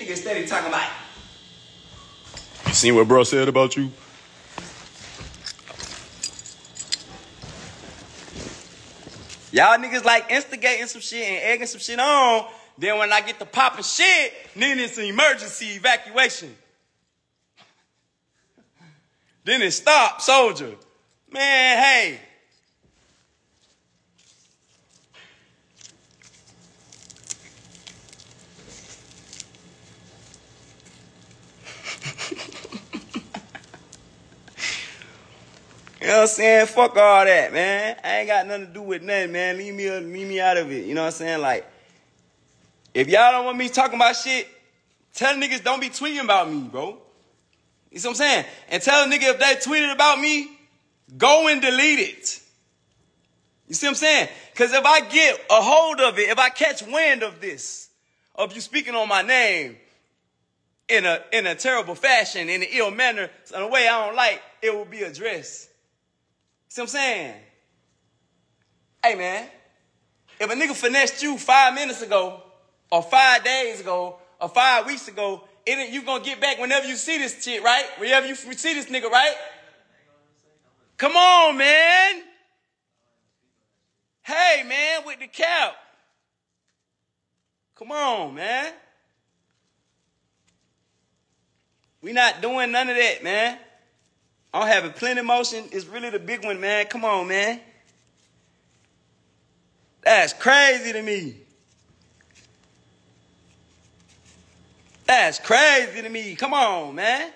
Nigga steady talking about. You seen what bro said about you? Y'all niggas like instigating some shit and egging some shit on. Then when I get to popping shit, then it's an emergency evacuation. Then it stop, Soulja. Man, hey. Know what I'm saying? Fuck all that, man. I ain't got nothing to do with nothing, man. Leave me, leave me out of it. You know what I'm saying? Like, if y'all don't want me talking about shit, tell niggas don't be tweeting about me, bro. You see what I'm saying? And tell a nigga if they tweeted about me, go and delete it. You see what I'm saying? Because if I get a hold of it, if I catch wind of this, of you speaking on my name in a in a terrible fashion, in an ill manner, in a way I don't like, it will be addressed. See what I'm saying? Hey man, if a nigga finessed you five minutes ago, or five days ago, or five weeks ago, it you gonna get back whenever you see this shit, right? Whenever you see this nigga, right? Come on, man. Hey, man, with the cap. Come on, man. We not doing none of that, man. I'm having plenty motion. It's really the big one, man. Come on, man. That's crazy to me. That's crazy to me. Come on, man.